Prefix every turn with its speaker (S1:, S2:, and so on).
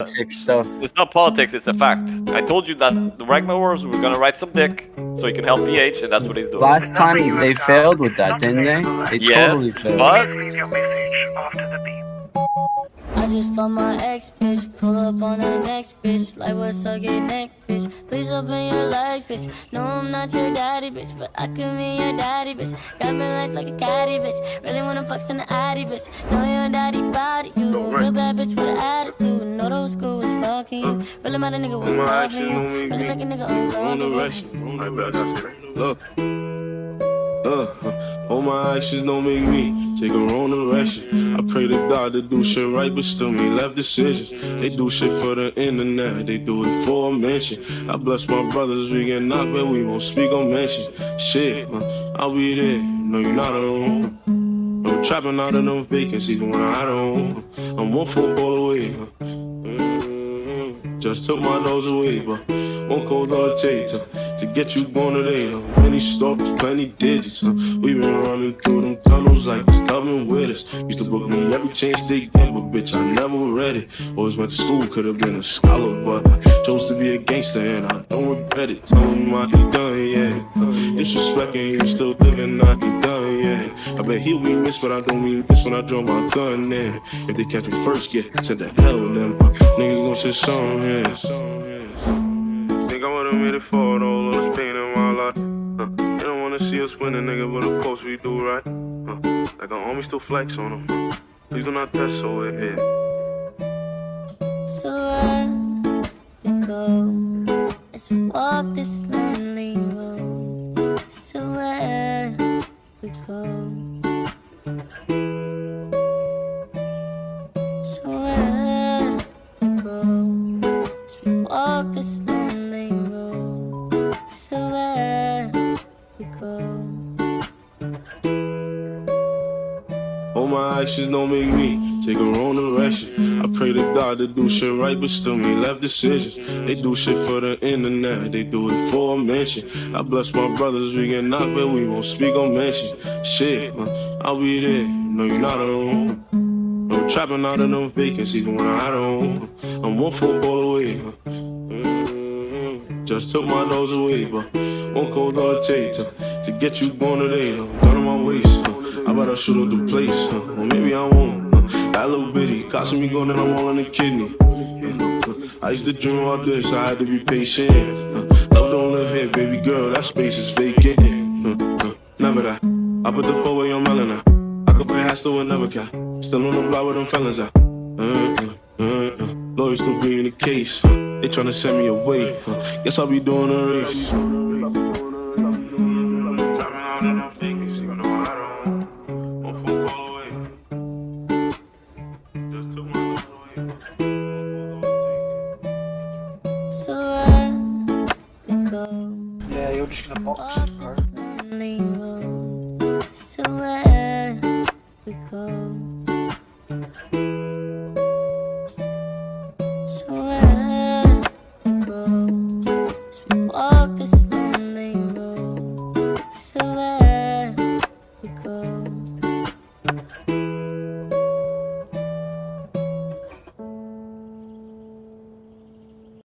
S1: politics stuff.
S2: It's not politics, it's a fact. I told you that the Ragma Wars, we're gonna write some dick so he can help PH, and that's what he's doing.
S1: Last time they failed with that, didn't they? They
S2: yes,
S1: totally failed.
S2: but
S3: I just found my ex bitch, pull up on the next bitch, like what's up, get neck bitch. Please open your legs, bitch. No, I'm not your daddy, bitch, but I can be your daddy, bitch. Got me legs like a caddy, bitch. Really wanna fuck in the addy, bitch. Know your daddy body, you real bad bitch with an attitude. Fucking you. Really mad a nigga was fucking you. Really make a nigga
S4: on the rush. Look. Uh, all my actions don't make me take a wrong direction. I pray to God to do shit right, but still make left decisions. They do shit for the internet, they do it for a mention. I bless my brothers, we get knocked, but we won't speak on mention. Shit, uh, I'll be there. No, you're not alone. I'm trapping out of them vacancies when I don't. I'm one football away. Just took my nose away, but one cold take to, get you born today. Uh, many stalkers, plenty digits. Uh, we been running through them tunnels like it's coming with us. Used to book me every chance they get, but bitch, I never read it. Always went to school, could have been a scholar, but I chose to be a gangster and I don't regret it. Tell them I ain't done yet. Disrespecting you, still living, I ain't done yet. I bet he'll be missed, but I don't mean this when I draw my gun in. If they catch me first, get sent to hell, then my niggas gon' sit some hands. I made it forward, all those pain in my life. Huh. They don't wanna see us win, nigga, but of course we do, right? Huh. Like our army still flex on them. Please do not test so it hit.
S3: So where we go as we walk this lonely road. So where we go.
S4: All my actions don't make me take a wrong direction. I pray to God to do shit right, but still make left decisions. They do shit for the internet, they do it for a mention. I bless my brothers, we get knocked, but we won't speak on mention. Shit, uh, I'll be there. No, you're not alone. No trapping out of them vacancies when I don't. I'm one football away. Uh, mm-hmm. Just took my nose away, but one cold hard take to, to get you born today. Uh, down on my waist. I better shoot up the place, huh? Maybe I won't. Uh, that little bitty, costing me going and I'm all in the kidney. Uh, I used to dream about this, I had to be patient. Uh, love don't live here, baby girl, that space is vacant. Uh, uh. never that. I put the way on Melanie. I could play high still and never care. Still on the block with them fellas out. Lawyers still be in the case. They tryna send me away. Guess I'll be doing a race.
S5: Yeah, you're just gonna box it, bro.